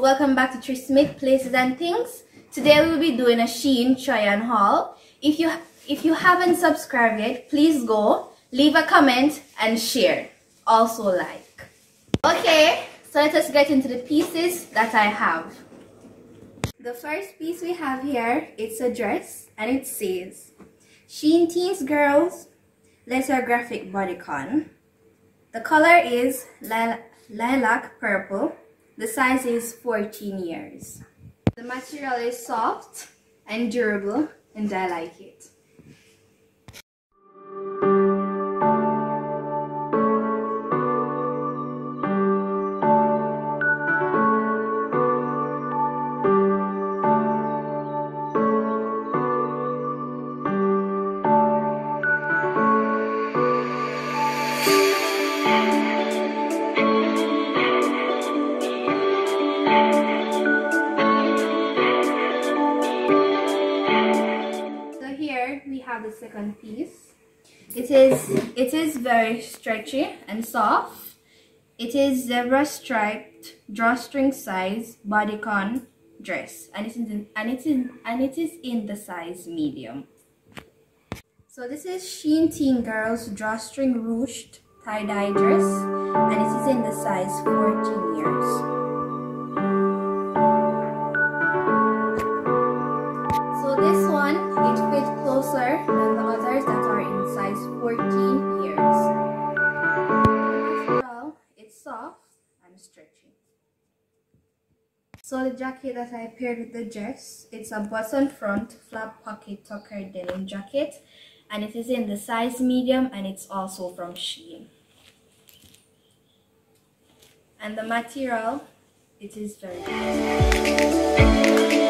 welcome back to Tris Smith Places and Things. Today we'll be doing a Shein try on haul. If you if you haven't subscribed yet, please go, leave a comment and share. Also like. Okay, so let us get into the pieces that I have. The first piece we have here, it's a dress and it says Shein Teens Girls Letter Graphic Bodycon. The color is lilac purple the size is 14 years. The material is soft and durable and I like it. Have the second piece. It is it is very stretchy and soft. It is zebra striped drawstring size bodycon dress and it is in, and it is and it is in the size medium. So this is Shein Teen Girls drawstring ruched tie-dye dress and it is in the size 14 years. Closer than the others that are in size 14 years. Well, it's soft and stretchy. So the jacket that I paired with the dress, it's a button front flap pocket tracker denim jacket and it is in the size medium and it's also from Shein. And the material, it is very good.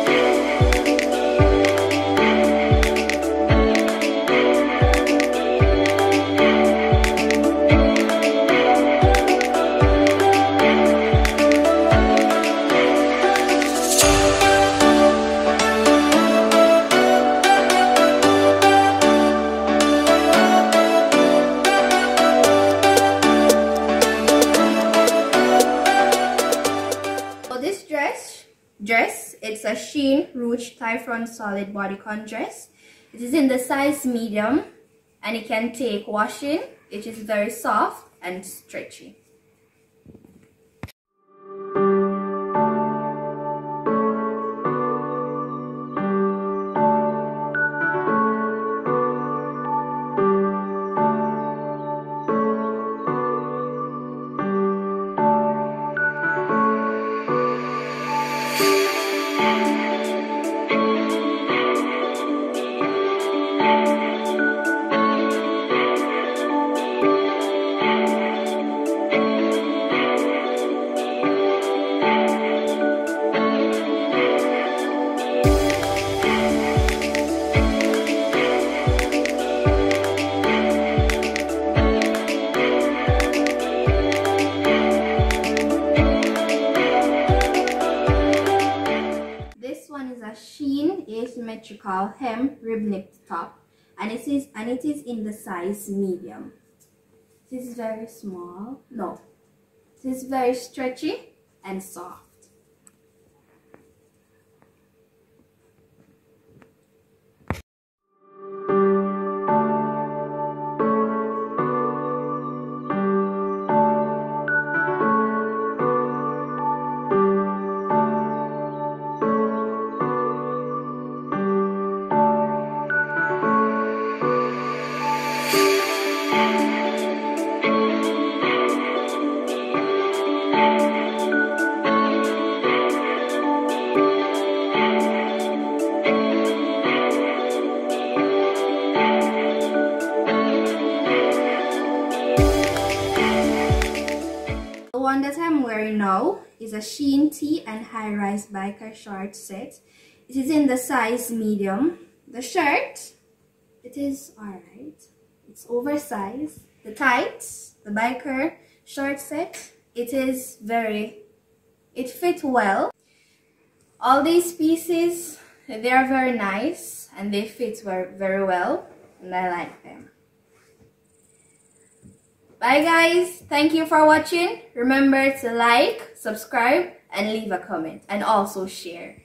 Dress. It's a Shein Ruched Front Solid Bodycon dress. It is in the size medium and it can take washing. It is very soft and stretchy. Asymmetrical hem rib-knit top and it is and it is in the size medium. This is very small. No. This is very stretchy and soft. One that I'm wearing now is a Shein tee and high-rise biker short set. It is in the size medium. The shirt, it is alright. It's oversized. The tights, the biker short set, it is very, it fit well. All these pieces, they are very nice and they fit very well and I like them. Bye guys. Thank you for watching. Remember to like, subscribe and leave a comment and also share.